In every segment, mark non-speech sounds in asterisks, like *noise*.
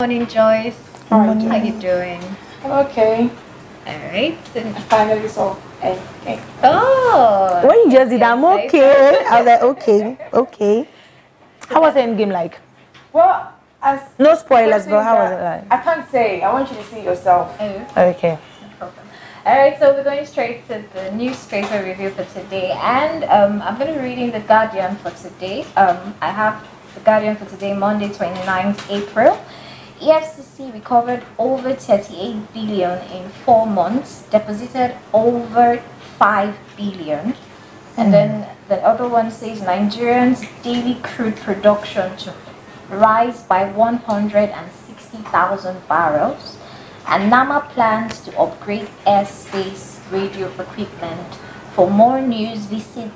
Morning, Joyce. How are you, How you doing? I'm okay. All right. I finally saw okay. Oh. When you just did, I'm okay. I was like, okay, okay. How was the end game like? Well, as no spoilers, but how was it like? I can't say. I want you to see yourself. Oh. Okay. All right, so we're going straight to the newspaper review for today, and um, I'm going to be reading the Guardian for today. Um, I have the Guardian for today, Monday, 29th April. EFCC recovered over 38 billion in four months, deposited over 5 billion. And mm. then the other one says Nigerians' daily crude production to rise by 160,000 barrels. And NAMA plans to upgrade airspace radio equipment. For more news, visit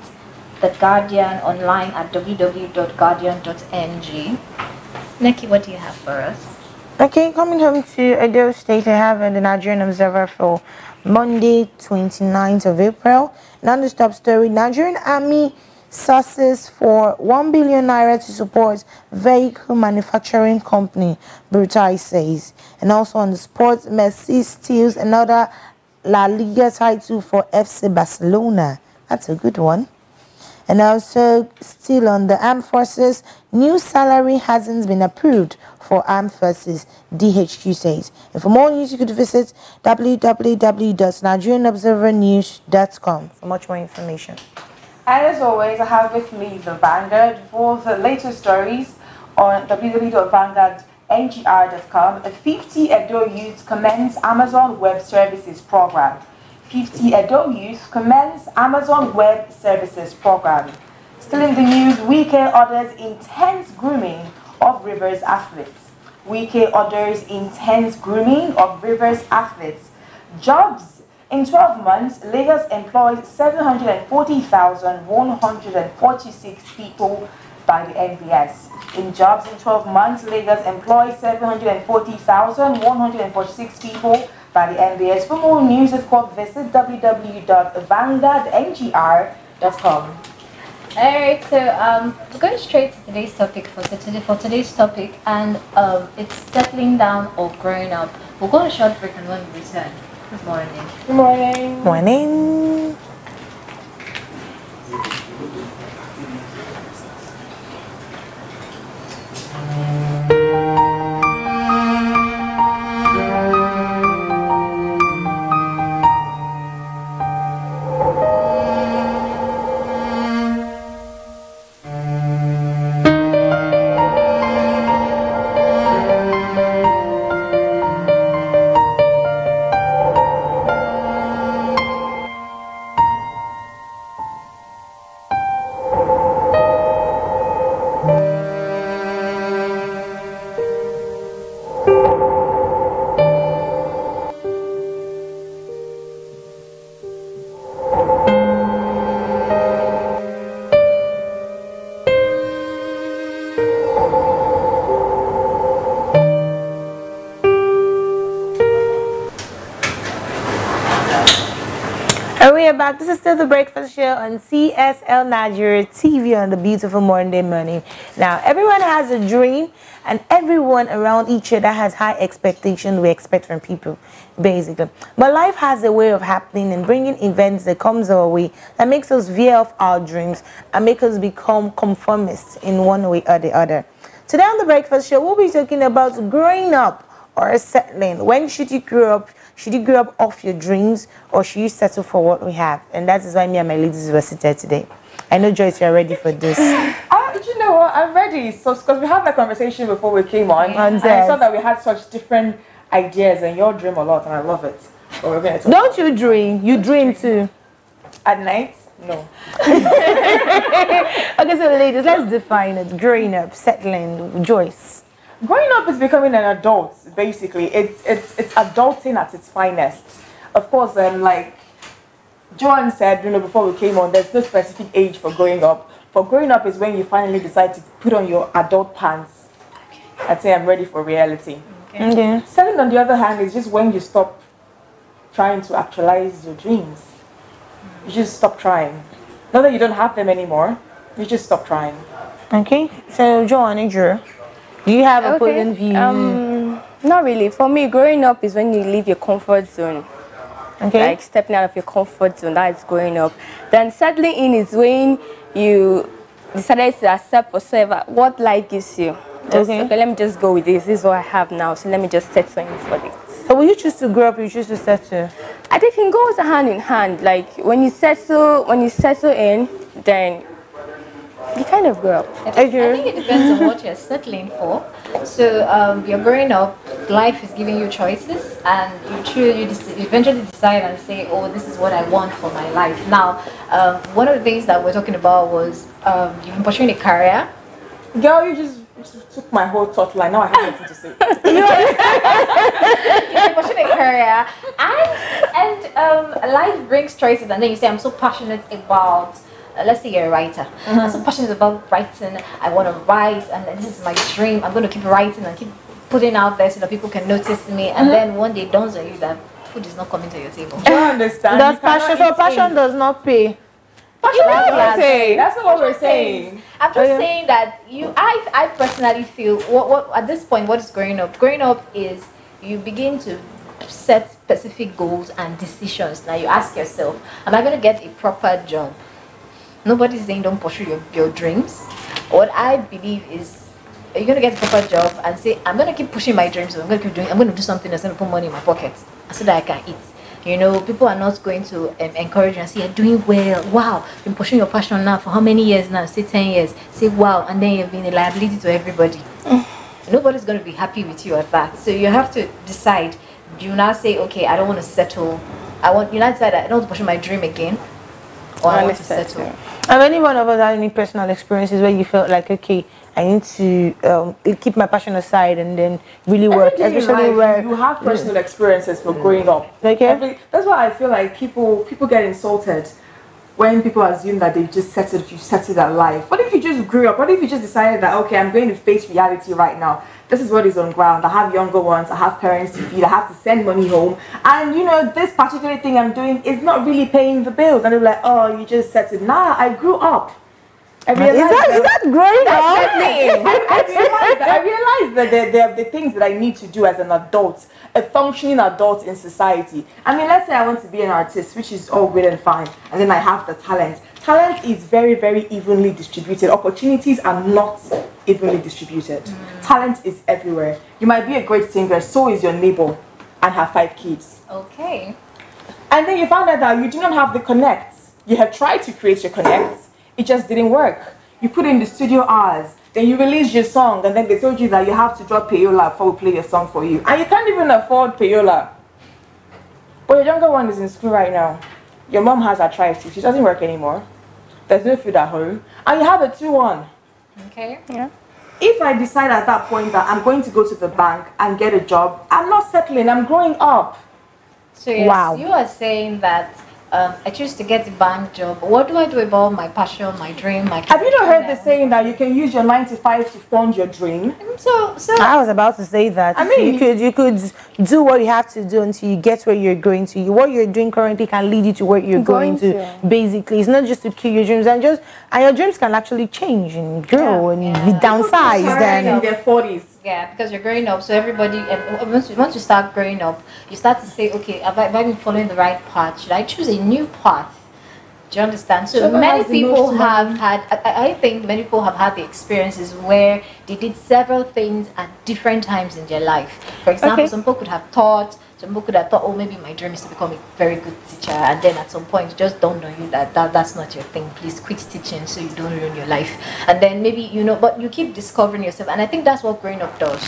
The Guardian online at www.guardian.ng. Neki, what do you have for us? Okay, coming home to Edo State, I have uh, the Nigerian Observer for Monday, 29th of April. Non-stop story, Nigerian Army sources for 1 billion naira to support vehicle manufacturing company, Buratai says. And also on the sports, Messi steals another La Liga title for FC Barcelona. That's a good one. And also, still on the armed forces, new salary hasn't been approved for armed forces, DHQ says. And for more news, you could visit www.nigerianobservernews.com for much more information. And as always, I have with me the Vanguard for the latest stories on www.vanguardngr.com. 50 Edo youths commence Amazon Web Services program. 50 Edo youth commence Amazon Web Services program. Still in the news, Wike orders intense grooming of Rivers athletes. Wike orders intense grooming of Rivers athletes. Jobs in 12 months, Lagos employs 740,146 people by the NBS. In jobs in 12 months, Lagos employs 740,146 people by the NBS. For more news, of course, visit www.vanguardngr.com. Alright, so um, we're going straight to today's topic for today for today's topic, and um, it's settling down or growing up. We'll go on a short break and when we return. Good morning. Good morning. Morning. we back. This is still the Breakfast Show on TSL Nigeria TV on the beautiful Monday morning. Now, everyone has a dream, and everyone around each other has high expectations we expect from people, basically. But life has a way of happening and bringing events that comes our way that makes us veer off our dreams and make us become conformists in one way or the other. Today on the Breakfast Show, we'll be talking about growing up or settling. When should you grow up? Should you grow up off your dreams or should you settle for what we have? And that is why me and my ladies were seated today. I know Joyce, you're ready for this. *laughs* Uh, you know what? I'm ready. So, because we had that conversation before we came on, and, and I saw that we had such different ideas, and you dream a lot, and I love it. Don't you dream? You dream too. At night? No. *laughs* okay, so ladies, let's define it. Growing up, settling, Joyce growing up is becoming an adult basically. It's it's it's adulting at its finest. Of course um like joan said you know before we came on there's no specific age for growing up. For growing up is when you finally decide to put on your adult pants okay. and say i'm ready for reality. Okay. okay. Second, on the other hand is just when you stop trying to actualize your dreams. You just stop trying. Not that you don't have them anymore. You just stop trying. Okay. So joan and drew do you have a okay. point of view? Um, Not really. For me, growing up is when you leave your comfort zone. Okay. Like stepping out of your comfort zone, that is growing up. Then settling in is when you decided to accept whatever what life gives you. Just, Okay. okay. let me just go with this. This is what I have now, so let me just settle in for this. so will you choose to grow up? You choose to settle. I think it goes hand in hand. Like when you settle, when you settle in, then you kind of grow up. I think, I think it depends on what you're settling for. So um, you're growing up, life is giving you choices, and you choose. You eventually decide and say, "Oh, this is what I want for my life." Now, um, one of the things that we're talking about was um, you've been pursuing a career. Girl, you just, you just took my whole thought line. Now I have nothing to say. *laughs* You've been pursuing a career, and and um, life brings choices, and then you say, "I'm so passionate about." Let's say you're a writer. Uh-huh. I'm so passionate about writing. I want to write, and this is my dream. I'm going to keep writing and keep putting out there so that people can notice me. And uh-huh. then one day it dawns on you that food is not coming to your table. Do you understand? Does You passion? So passion in. does not pay. Passion That's what does. I'm saying. That's not what we're saying. I'm just oh, Okay. saying that you, I, I personally feel what, what at this point, what is growing up? Growing up is you begin to set specific goals and decisions. Now you ask yourself, am I going to get a proper job? Nobody's saying don't pursue your, your dreams. What I believe is you're going to get a proper job and say, I'm going to keep pushing my dreams. I'm going to keep doing. I'm going to do something that's going to put money in my pocket so that I can eat. You know, people are not going to um, encourage you and say, You're doing well. Wow, you've been pursuing your passion now for how many years now? Say 10 years. Say, Wow, and then you've been a liability to everybody. *sighs* Nobody's going to be happy with you at that. So you have to decide. Do you now say, Okay, I don't want to settle? I want you now decide that I don't want to pursue my dream again, or I want to settle. Have any one of us had any personal experiences where you felt like, okay, I need to um, keep my passion aside and then really work, Every day in especially life, where you have personal experiences for growing up. Okay. Every- that's why I feel like people people get insulted when people assume that they've just settled if you settled at life. What if you just grew up? What if you just decided that okay, I'm going to face reality right now. This is what is on ground. I have younger ones. I have parents to feed. I have to send money home. And you know, this particular thing I'm doing is not really paying the bills. And they're like, oh, you just said it. Nah, I grew up. I is realized that, is that growing up? I, I realized that, I realized that there, there are the things that I need to do as an adult, a functioning adult in society. I mean, let's say I want to be an artist, which is all good and fine, and then I have the talent. Talent is very, very evenly distributed. Opportunities are not evenly distributed. Talent is everywhere. You might be a great singer, so is your neighbor, and have five kids. Okay. And then you found out that you do not have the connects. You have tried to create your connects, it just didn't work. You put in the studio hours, then you release your song, and then they told you that you have to drop payola before we play your song for you. And you can't even afford payola. But your younger one is in school right now. Your mom has arthritis, she doesn't work anymore. There's no food at home. And you have a 2 1. Okay. Yeah. If I decide at that point that I'm going to go to the bank and get a job, I'm not settling, I'm growing up. So yes, Wow. you are saying that um, I choose to get a bank job. What do I do about my passion, my dream, my? Have you not heard the saying that you can use your 9 to 5 to fund your dream? So so I was about to say that. I mean- you could you could do what you have to do until you get where you're going to. What you're doing currently can lead you to where you're going, Going to. to. Basically, it's not just to kill your dreams and just and your dreams can actually change and grow and be downsized Parents in their 40s. Yeah, because you're growing up. So everybody, um, once you, once you start growing up, you start to say, okay, have I, have I been following the right path? Should I choose a new path? Do you understand? So many has the most people have had. I, I think many people have had the experiences where they did several things at different times in their life. For example, Okay. some people could have thought. Some people could have thought, oh, maybe my dream is to become a very good teacher, and then at some point, it just dawned on you that, that that's not your thing. Please quit teaching so you don't ruin your life. And then maybe you know, but you keep discovering yourself, and I think that's what growing up does.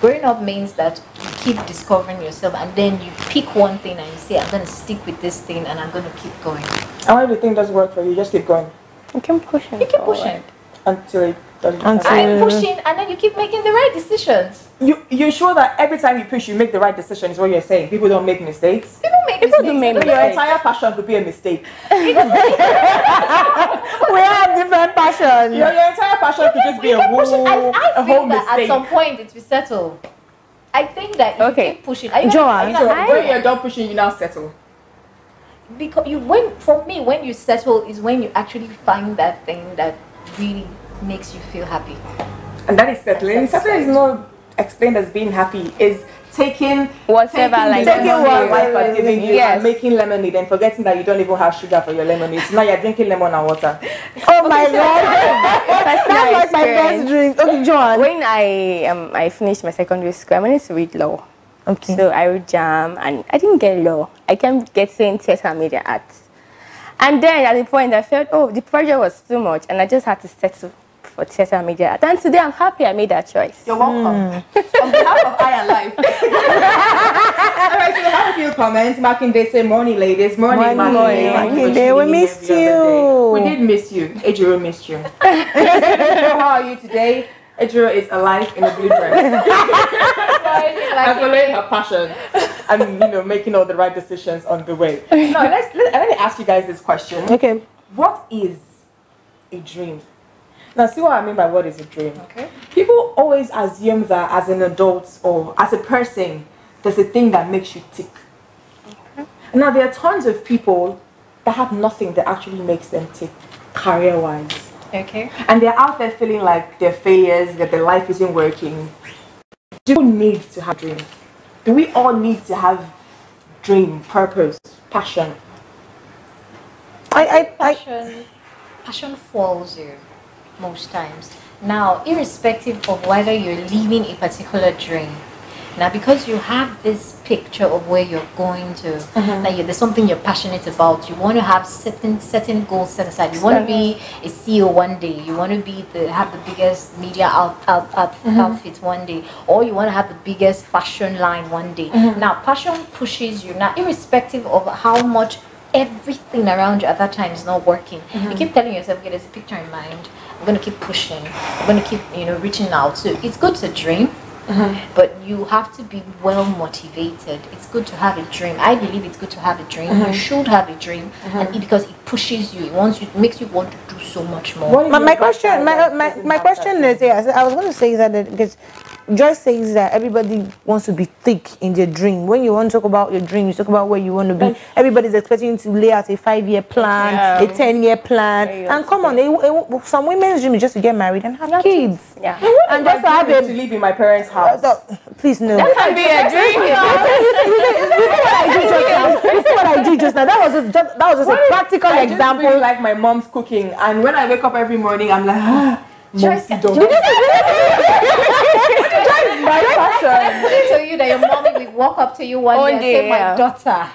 Growing up means that you keep discovering yourself, and then you pick one thing and you say, I'm going to stick with this thing, and I'm going to keep going. And when the thing doesn't work for you, just keep going You keep pushing. You keep pushing. until it doesn't. Until- I'm pushing, and then you keep making the right decisions. You you're sure that every time you push, you make the right decision. Is what you're saying. People don't make mistakes. People make People mistakes. do make They Your entire passion could be a mistake. *laughs* we have different passions. Your, your entire passion could just be a keep whole pushing. I, I a whole feel that at some point it will settle. I think that if Okay. you keep pushing, are you Joanne, gonna- so are when gonna- you're done pushing, you now settle. because you when for me when you settle is when you actually find that thing that really makes you feel happy. And that is settling. That's Settling is not explained as being happy. Is taking Whatever, taking like, Taking lemon what- your wife has given you Yes. and making lemonade and forgetting that you don't even have sugar for your lemonade. So now you're drinking lemon and water. *laughs* Oh my god. *laughs* That's Personal like my best drink. Okay, John. When I um I finished my secondary school, I wanted to read law. Okay. So I read JAMB and I didn't get law. I kept getting theatre and media arts. And then at the point I felt, oh, the pressure was too much and I just had to settle for theatre media arts. And today I'm happy I made that choice. You're welcome. Hmm. *laughs* On behalf of I and Life. *laughs* All right, so we have a few comments. Makinde say morning, ladies. Morning, Morning, Marking morning. Day. Thank you Marking for Day. We tuning in missed every other day. you. We did miss you. Ejiro missed you. *laughs* How are you today? Ejiro is alive in a blue dress. I'm following her passion and you know making all the right decisions on the way. Now let's let, let me ask you guys this question. Okay. What is a dream? Now see what I mean by what is a dream. Okay. People always assume that as an adult or as a person, there's a thing that makes you tick. Okay. Now there are tons of people that have nothing that actually makes them tick career wise. Okay. And they're out there feeling like they're failures, that their life isn't working. Do you need to have dreams? Do we all need to have dream, purpose, passion? I, I, I, passion passion falls you most times. Now irrespective of whether you're living a particular dream now because you have this picture of where you're going to mm-hmm. like you- there's something you're passionate about you want to have certain certain goals set aside. You want to be a ceo one day you want to be the have the biggest media out, out, out, mm-hmm. outfit one day or you want to have the biggest fashion line one day. Mm-hmm. Now passion pushes you. Now irrespective of how much everything around you at that time is not working. You keep telling yourself, okay, there's a picture in mind. I'm gonna keep pushing. I'm gonna keep, you know, reaching out. So it's good to dream, mm-hmm. but you have to be well motivated. It's good to have a dream. I believe it's good to have a dream. You mm-hmm. should have a dream, and it, because it pushes you, it wants you, it makes you want to do so much more. My, my question, guy my, uh, my, my question that is, yes, I was going to say that because Joyce says that everybody wants to be thick in their dream. When you want to talk about your dream, you talk about where you want to be. Everybody's expecting you to lay out a five-year plan, Yeah. a ten-year plan, and come on, they, they- some women's dream is just to get married and have kids. Yeah. And just to have to live in my parents' house. Uh, please no. That can be a dream. You see what I did *laughs* just now? That was just, just that was just a practical I just example. really like my mom's cooking, and when I wake up every morning, I'm like, *gasps* ah, Joyce, mom's don't. Joyce- my passion. Put it to you that your mommy will walk up to you one One day and day, say, "My daughter,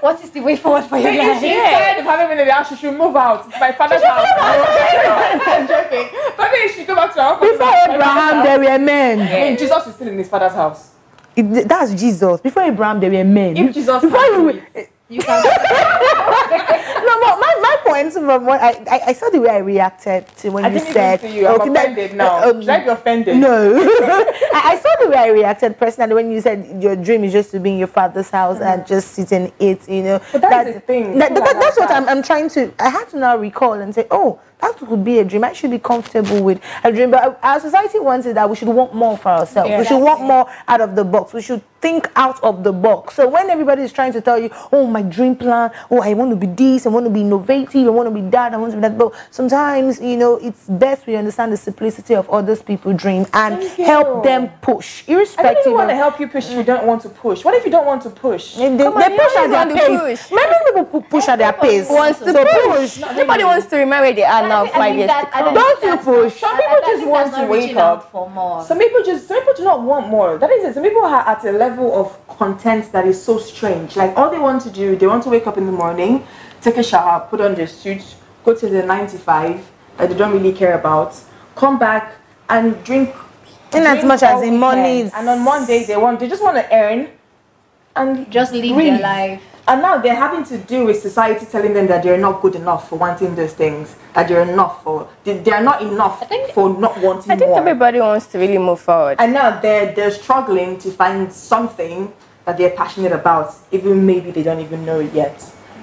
what is the way forward for your If life?" she's tired of having me in the house, she should move out. It's my father's house. *laughs* I'm joking. But then she go back to her house. Before Abraham, there were men. I mean, Jesus is still in his father's house. It- that's Jesus. Before Abraham, there were men. If Jesus Before can you, do it, You *laughs* can. no, but my, my point from what I, I, I saw the way I reacted to when I you didn't said. you. I'm okay, that- offended now. uh, um, Should I be offended? No, *laughs* *laughs* I, I saw the way I reacted personally when you said your dream is just to be in your father's house and just sit and eat. You know, But that is the thing. that- that- that's what I'm. I'm trying to. I had to now recall and say, oh, that would be a dream. I should be comfortable with a dream. But our society wants it that we should want more for ourselves. We should want more out of the box. We should think out of the box. So when everybody is trying to tell you, oh, my dream plan, oh, I want to be this, I want to be innovative, I want to be that, I want to be that. But sometimes, you know, it's best we understand the simplicity of others people's dream and help them push, I don't irrespective want to help you push if you don't want to push. What if you don't want to push? They, they on, push at their pace. Many people push at their pace. Wants to so push. push. Nobody wants to remember where they are now, five years to come. Don't you push. Some people just want to wake up. for more. Some people just, some people do not want more. That is it. Some people are at a level of content that is so strange. Like all they want to do, they want to wake up in the morning, take a shower, put on their suit, go to the 95 that they don't really care about, come back and drink. In as much as in the money And on Monday they want, they just want to earn and Just live breathe. your life. And now they're having to do with society telling them that they're not good enough for wanting those things, that they're enough for, they- they're not enough think- for not wanting I think more. everybody wants to really move forward. And now they're they're struggling to find something that they're passionate about, even maybe they don't even know it yet.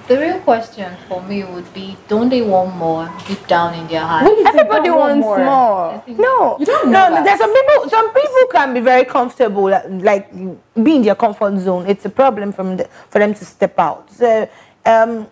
The real question for me would be: Don't they want more deep down in their heart? When Everybody don't want wants more. No. You don't know No, that. there's some people. Some people can be very comfortable, like, being in their comfort zone. It's a problem from the, for them to step out. So, um,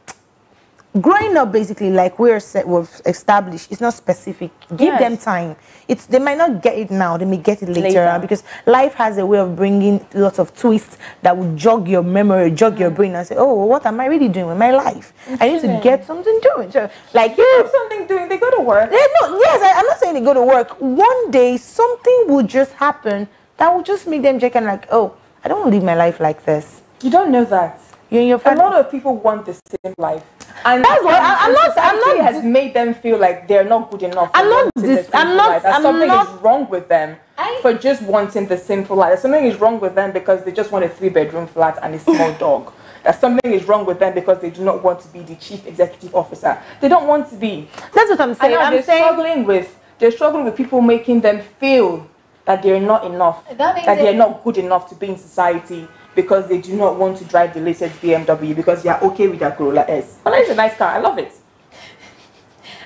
growing up basically like we're set, we've established it's not specific give Yes. them time it's they might not get it now they may get it later, Later. on because life has a way of bringing lots of twists that will jog your memory jog your brain and say oh what am i really doing with my life i need to get something doing so like you have Something doing, they go to work. they, no, yes, I, I'm not saying they go to work. One day, something will just happen that will just make them check and like, oh, I don't want to live my life like this. You don't know that. You and your A lot of people want the same life. And That's why I- I'm and not- I'm not has made them feel like they're not good enough. I'm not dis- I'm not- life, that I'm something not- is wrong with them I- for just wanting the sinful life. Something is wrong with them because they just want a three bedroom flat and a small *laughs* dog. That something is wrong with them because they do not want to be the chief executive officer. They don't want to be. That's what I'm saying. I'm they're saying struggling with they're struggling with people making them feel that they're not enough, That that they're it- not good enough to be in society because they do not want to drive the latest BMW because they are okay with their Corolla S. Well, it's a nice car. I love it.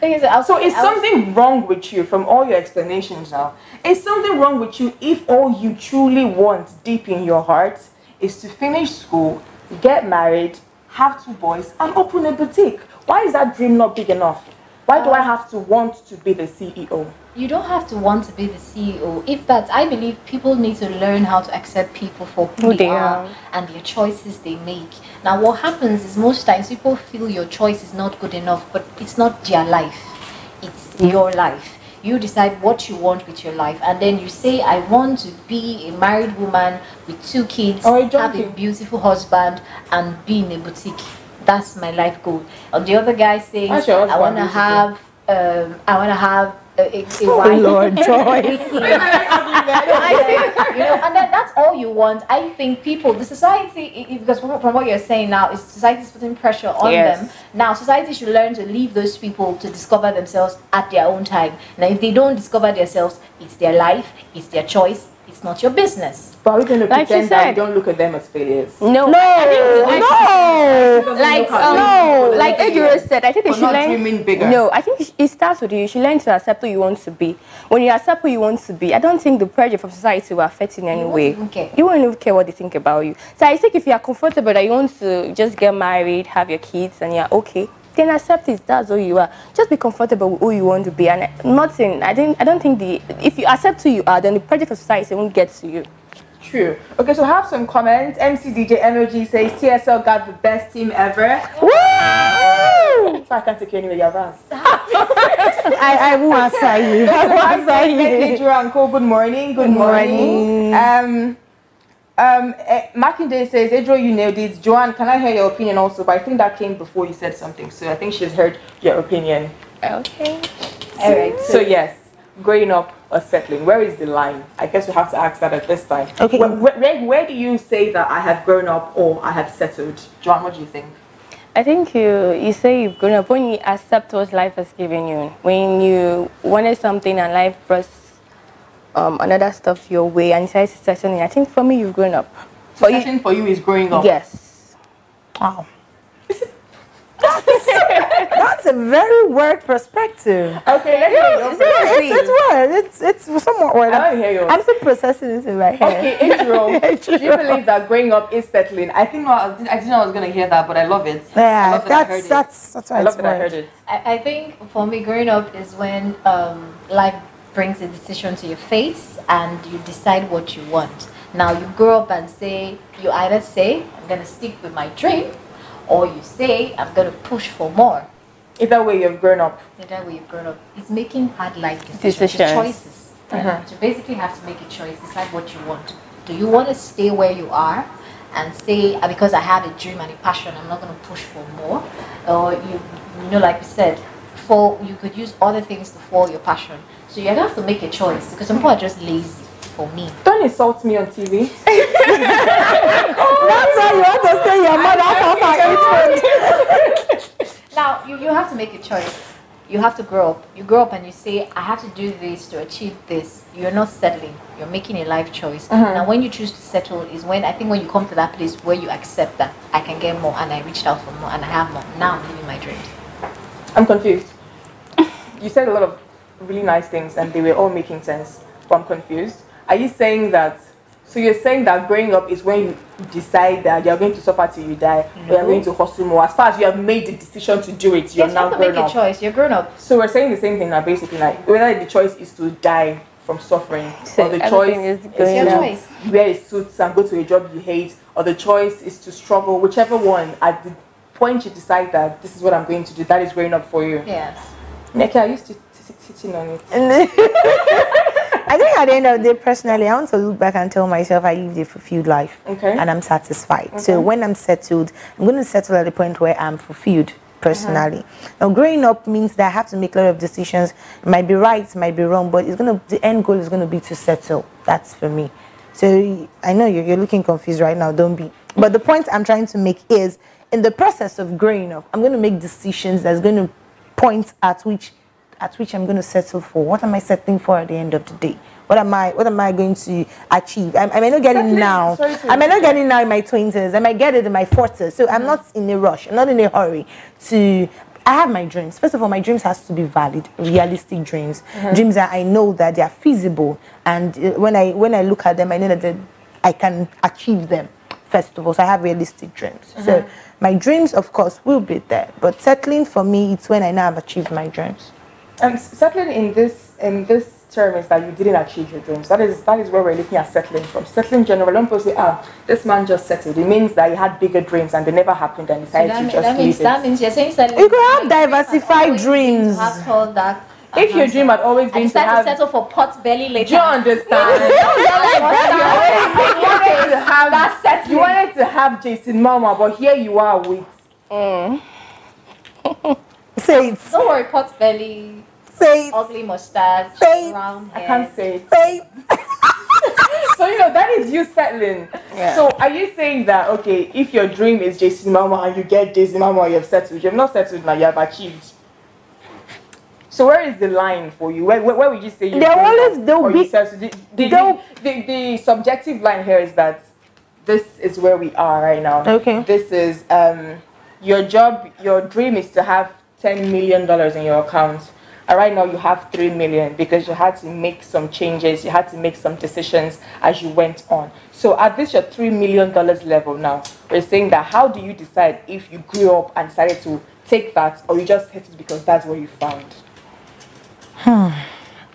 Okay, so, I was- So is was- something wrong with you from all your explanations now? Is something wrong with you if all you truly want deep in your heart is to finish school, get married, have two boys, and open a boutique? Why is that dream not big enough? Why do I have to want to be the CEO? You don't have to want to be the CEO. If that, I believe people need to learn how to accept people for who, Who they, are, are. and their choices they make. Now, what happens is most times people feel your choice is not good enough, but it's not their life. It's your life. You decide what you want with your life, and then you say, "I want to be a married woman with two kids, Oh, you're have a beautiful husband, and be in a boutique." That's my life goal. And the other guy saying, "I want to have, um, I want to have." A, a, a oh. Lord, *laughs* Joy. *laughs* I think, you know, and then that's all you want. I think people, the society, i- i- because from, from what you're saying now, is society is putting pressure on Yes. them. Now, society should learn to leave those people to discover themselves at their own time. Now, if they don't discover themselves, it's their life, it's their choice, it's not your business. But are we going to Like pretend that we don't look at them as failures? No, No, I think- no. like Look at um, no, like Ejiro said, I think they For should not learn. dreaming bigger. No, I think it starts with you. You should learn to accept who you want to be. When you accept who you want to be, I don't think the pressure from society will affect you in any won't way. even. You won't even care what they think about you. So I think if you are comfortable that you want to just get married, have your kids, and you're okay, then accept it. That's who you are. Just be comfortable with who you want to be, and nothing. I didn't. I don't think the if you accept who you are, then the pressure from society won't get to you. True. Okay, so have some comments. MCDJ Energy says TSL got the best team ever. Woo! So I can't take you anywhere, you're. *laughs* I, I won't answer you. I won't answer you. Pedro and Co, good morning. Good, Good morning. morning. Um, um, eh, Makinde says, Adro, you nailed it. Joanne, can I hear your opinion also? But I think that came before you said something, so I think she's heard your opinion. Okay. All right. So yes, growing up or settling, where is the line? I guess we have to ask that at this time. Okay. Where, where, where- where do you say that I have grown up or I have settled? Joanne, what do you think? I think you you say you've grown up when you accept what life has given you. When you wanted something and life brought um, another stuff your way and decided to settle in. I think for me you've grown up. So For you, settling for you is growing up. yes. Wow. *laughs* That's a very word perspective. Okay, let's hear your It's, it's, it's word. It's, it's somewhat word. I want to hear yours. I'm still processing this in my head. Okay, Israel, *laughs* do you believe that growing up is settling? I think no, I didn't, I didn't know I was going to hear that, but I love it. I Yeah, love that I heard that's, it. that's, that's why I it's love that I heard it. I, I think for me, growing up is when um, life brings a decision to your face and you decide what you want. Now you grow up and say, you either say, I'm going to stick with my dream, or you say, I'm going to push for more. Either way, you've grown up. Either way you've grown up. It's making hard life decisions, Decisions. choices. You basically have to make a choice, decide what you want. Do you want to stay where you are and say, "Ah, because I have a dream and a passion, I'm not going to push for more? Or you, you know, like we said, for you could use other things to follow your passion. So you have to make a choice because some people are just lazy. For me, Don't insult me on TV. *laughs* That's why you want to stay your mother for eight months. *laughs* now you, you have to make a choice. You have to grow up. You grow up and you say, I have to do this to achieve this. You're not settling. You're making a life choice. Uh-huh. Now, when you choose to settle, is when I think when you come to that place where you accept that I can get more and I reached out for more and I have more. Now I'm living my dreams. I'm confused. You said a lot of really nice things and they were all making sense, but I'm confused. Are you saying that So you're saying that growing up is when you decide that you're going to suffer till you die, or you're going to hustle more. As far as you have made the decision to do it, you're Yes, you now have to make grown a choice. You're grown up. So we're saying the same thing now, basically, like whether the choice is to die from suffering, So or the choice is is going Your to choice. wear a suit and go to a job you hate, or the choice is to struggle, whichever one, at the point you decide that this is what I'm going to do, that is growing up for you. Yes. Neki, I used to sit sitting *laughs* on it. I think at the end of the day, personally, I want to look back and tell myself I lived a fulfilled life. Okay. And I'm satisfied. So when I'm settled, I'm going to settle at the point where I'm fulfilled personally. Uh-huh. Now, growing up means that I have to make a lot of decisions. It might be right, it might be wrong, but it's going to, the end goal is going to be to settle. That's for me. So I know you're, you're looking confused right now, don't be. But the point I'm trying to make is in the process of growing up, I'm going to make decisions that's going to point at which at which I'm going to settle for. What am I settling for at the end of the day? What am I what am I going to achieve? I, I may not get it now. I may not get it now in my twenties. I might get it in my forties. So I'm not in a rush. I'm not in a hurry to I have my dreams. First of all, my dreams has to be valid, realistic dreams. Dreams that I know that they are feasible, and uh, when I when I look at them, I know that I can achieve them. First of all, so I have realistic dreams. So my dreams, of course, will be there. But settling for me, it's when I know I've achieved my dreams. And settling in this in this term is that you didn't achieve your dreams. That is that is where we're looking at settling from. Settling general. Don't people say, ah, this man just settled. It means that he had bigger dreams and they never happened and So decided that, to mean- just that means leave that means you're saying settling. You could have diversified dreams. Have If your dream had always I been to decided to have, settle for pot belly later. do you understand? you wanted to have you wanted to have Jason Momoa, but here you are with *laughs* Say it. Don't worry, pot belly, Say it. ugly mustache, Say- round I can't say it. Say it. *laughs* So you know that is you settling. Yeah. So are you saying that okay, if your dream is Jason Momoa and you get Jason Momoa, you have settled. You have not settled now. You have achieved. So where is the line for you? Where, where, where would you say you? There always- there'll or you be- The, the, there'll- the, the subjective line here is that this is where we are right now. Okay. This is um your job. Your dream is to have ten million dollars in your account. And right now you have three million because you had to make some changes, you had to make some decisions as you went on. So at this your three million dollars level now, we're saying that how do you decide if you grew up and decided to take that or you just hit it because that's what you found? Hmm.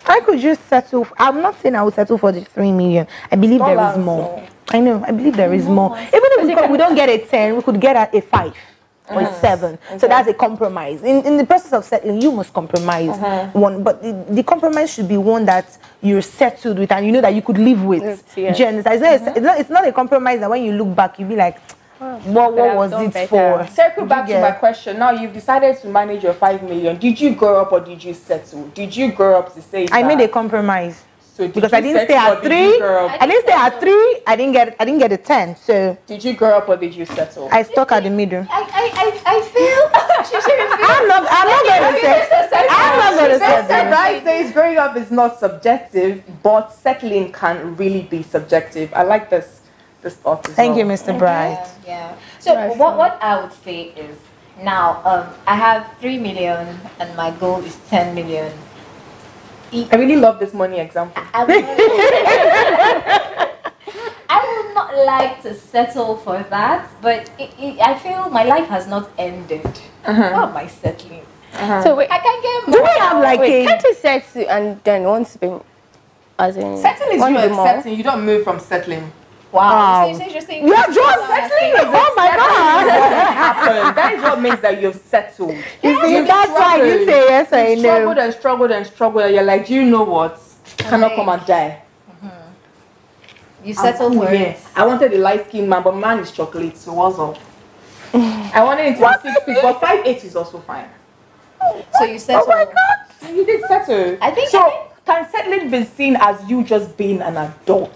I could just settle. I'm not saying I would settle for the three million. I believe there is more. no. I know. I believe there is more. Even if we, co- we don't get a ten, we could get a, a five or a seven. So that's a compromise. In in the process of settling, you must compromise uh-huh. one, but the, the compromise should be one that you're settled with and you know that you could live with. Yes, yes. Do you understand? It's, not a, uh-huh. it's, not, it's not a compromise that when you look back, you be like, what, what was done it better. for? Circle back to my question. Now you've decided to manage your five million. Did you grow up or did you settle? Did you grow up to say I made a compromise. So because I didn't stay at three. grow up? I didn't stay at three. I didn't get. I didn't get a ten. So Did you grow up or did you settle? I stuck at the middle. I, I, I, I feel. *laughs* she shouldn't feel. I'm not. I'm not going to say. I'm not going to say that. right. Says growing up is not subjective, but settling can really be subjective. I like this this thought. As Thank you. Mr. Bright. Yeah, yeah. So Right, what what I would say is now um I have three million and my goal is ten million. I really love this money example. I would, *laughs* I would not like to settle for that, but it, it, I feel my life has not ended. Uh-huh. What am I settling? Uh-huh. So wait, I can get Do we have like wait, a? can't you settle and then once to be, as in Settling is want you to be more? accepting. You don't move from settling. Wow. Wow. So, so you're saying You're just settling. Oh my God. Happen. That is what makes that you've settled. *laughs* You see, You've that's why you say yes or You've struggled and struggled and struggled, and you're like, do you know what? I cannot come and die. You I'm settle cool for here. it. I wanted a light skinned man, but man is chocolate, so what's up? I wanted it to be six feet, but five eight is also fine. So you settle. Oh my God. You did settle. I think- I so. Can settling be seen as you just being an adult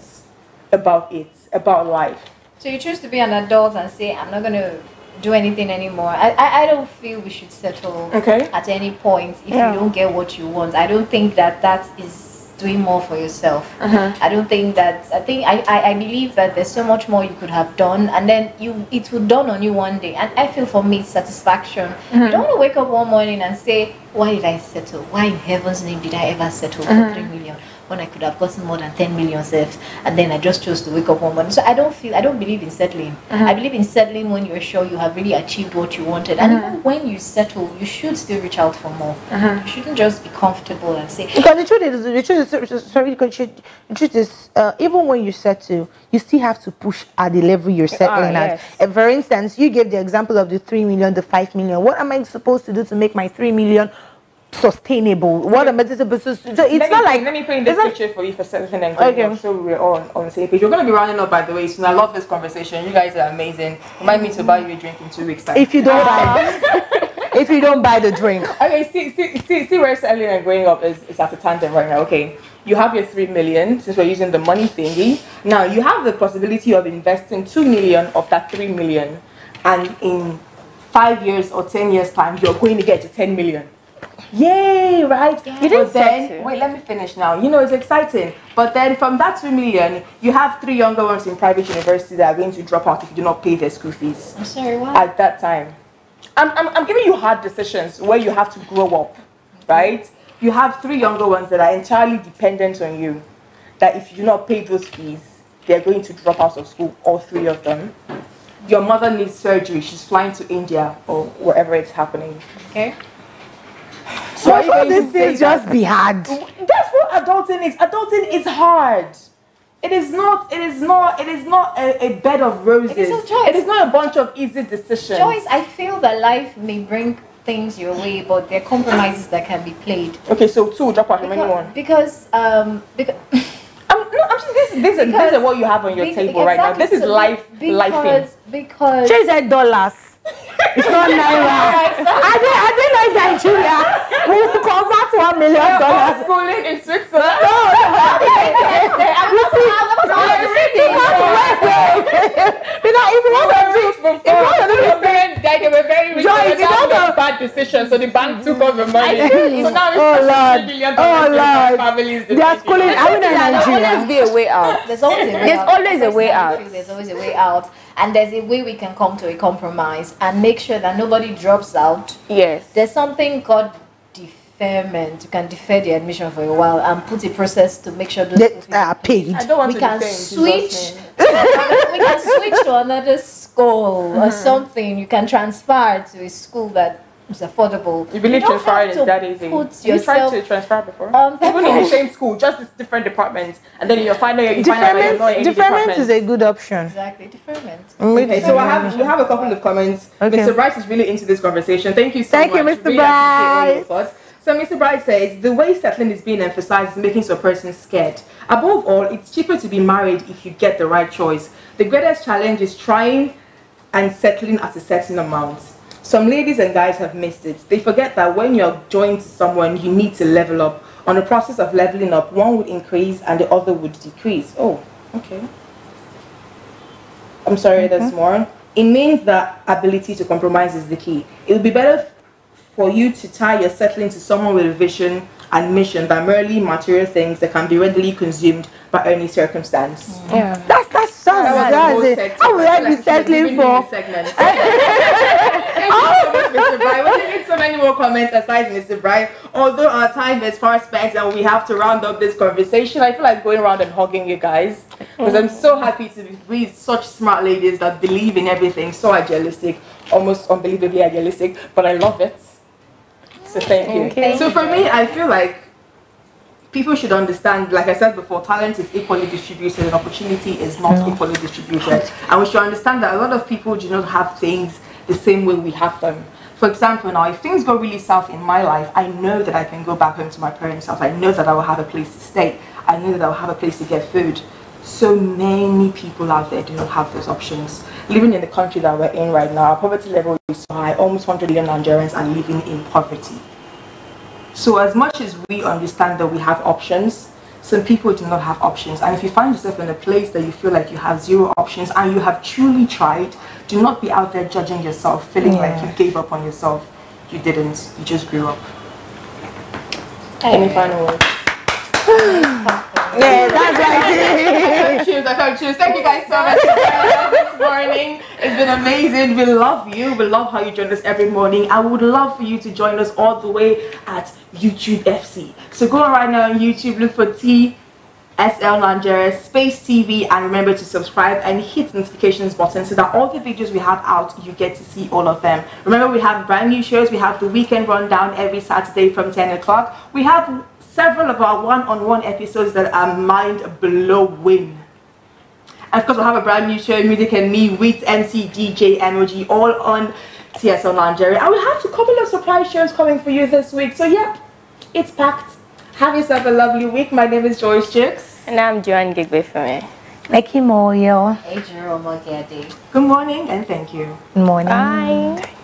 about it, about life? So you choose to be an adult and say, I'm not going to do anything anymore. I, I, I don't feel we should settle Okay. at any point if Yeah. you don't get what you want. I don't think that that is doing more for yourself. Uh-huh. I don't think that, I think, I, I, I believe that there's so much more you could have done and then you it will dawn on you one day. And I feel for me, satisfaction. Mm-hmm. You don't want to wake up one morning and say, why did I settle? Why in heaven's name did I ever settle for Mm-hmm. three million? When I could have gotten more than 10 million steps. And then I just chose to wake up one morning. So I don't feel, I don't believe in settling. I believe in settling when you're sure you have really achieved what you wanted. And even when you settle, you should still reach out for more. You shouldn't just be comfortable and say, Because the truth is, the truth is, sorry, the truth, the truth is, uh, even when you settle, you still have to push at the level you're settling at. yes. Uh, for instance, you gave the example of the three million, the five million. What am I supposed to do to make my three million sustainable? What supposed it's let not me, like let me put in not- picture for you for settling and Okay. so we're all on the same page. We're going to be rounding up by the way soon. I love this conversation. You guys are amazing. Remind me to buy you a drink in two weeks time. if you don't buy, *laughs* *laughs* if you don't buy the drink. Okay, see, see, see, see where settling and growing up is, is at a tandem right now. Okay, you have your three million since we're using the money thingy. Now you have the possibility of investing two million of that three million, and in five years or ten years time, you're going to get to ten million. Yay, right? Yeah. You didn't but then, wait, let me finish now. You know, it's exciting. But then from that two million, you have three younger ones in private university that are going to drop out if you do not pay their school fees I'm sorry, what? at that time. I'm, I'm, I'm giving you hard decisions where you have to grow up, right? You have three younger ones that are entirely dependent on you. That if you do not pay those fees, they're going to drop out of school, all three of them. Your mother needs surgery, she's flying to India or wherever it's happening. okay. So are you all going these things just be hard. That's what adulting is. Adulting is hard. It is not. It is not. It is not a, a bed of roses. It is a choice. It is not a bunch of easy decisions. Joyce, I feel that life may bring things your way, but there are compromises that can be played. Okay, so two drop out. Remaining one. Because, because um, because *laughs* I'm, no, I'm just, this, this, is, this is what you have on your Be- table right now. This is so life, be- lifing. because, because She said dollars. It's not naira. *laughs* I did. I did like Nigeria. We will convert one million dollars. schooling in Switzerland. Because *laughs* if you want to do, if you want to do Your parents died, they were very rich. Joyce, they you were don't making know- bad so the bank took all the money. I feel so now it's Oh, Lord. three billion Oh, dollars to Lord. families. they are schooling. I mean, in There'll always be a way out. there's always a way There's out. always a way out. There's always a way out, and there's a way we can come to a compromise and make sure that nobody drops out. Yes. There's something called deferment. You can defer the admission for a while and put a process to make sure those They school are paid. I don't want we to can defend Jesus' switch to another, *laughs* we can switch to another school Mm-hmm. or something. You can transfer to a school that is affordable. You believe don't transferring is that easy? Put you tried to transfer before? on Even in the same school, just this different departments, and then in your final year, you find out that you're not in Deferment, any deferment department. is a good option. Exactly, deferment. Mm, okay, so I have we have a couple of comments. Okay. Mr. Bright is really into this conversation. Thank you so Thank much. you, Mr. Really appreciate all your Bright. So Mr. Bright says the way settling is being emphasized is making some person scared. Above all, it's cheaper to be married if you get the right choice. The greatest challenge is trying and settling at a certain amount. Some ladies and guys have missed it. They forget that when you're joined to someone, you need to level up. On the process of leveling up, one would increase and the other would decrease. Oh, okay. I'm sorry, there's more. It means that ability to compromise is the key. It would be better for you to tie your settling to someone with a vision and mission than merely material things that can be readily consumed by any circumstance. Yeah. That's that's sounds That was that's it. How would I I be like settling for? this segment. Oh! *laughs* Thank you so Mr. Bright. We didn't get so many more comments aside, Mr. Bright. Although our time is far spent and we have to round up this conversation, I feel like going around and hugging you guys because I'm so happy to be with such smart ladies that believe in everything, so idealistic, almost unbelievably idealistic, but I love it. So thank you. Thank you. So for me, I feel like people should understand, like I said before, talent is equally distributed and opportunity is not equally distributed. And we should understand that a lot of people do not have things the same way we have them. For example, now if things go really south in my life, I know that I can go back home to my parents' house. I know that I will have a place to stay. I know that I will have a place to get food. So many people out there do not have those options. Living in the country that we're in right now, our poverty level is so high. Almost 100 million Nigerians are living in poverty. So as much as we understand that we have options, some people do not have options. And if you find yourself in a place that you feel like you have zero options and you have truly tried, do not be out there judging yourself, feeling like you gave up on yourself. You didn't. You just grew up. Any final words? *sighs* *laughs* Yeah, that's right. Cheers, I felt cheers. Thank you guys so much for joining us this morning. It's been amazing. We love you. We love how you join us every morning. I would love for you to join us all the way at YouTube FC. So go right now on YouTube, look for T SL Nigeria Space TV and remember to subscribe and hit the notifications button so that all the videos we have out you get to see all of them. Remember we have brand new shows. We have the weekend rundown every Saturday from 10 o'clock. We have several of our one-on-one episodes that are mind-blowing. And of course, we'll have a brand new show, Music and Me, with MC DJ MOG, all on TSL Nigeria. And we have a couple of surprise shows coming for you this week. So, yeah, it's packed. Have yourself a lovely week. My name is Joyce Jukes. And I'm Joanne Gigbe for me. Becky Moyo. Hey, Jerome Ogedi. Good morning and thank you. Good morning. Bye.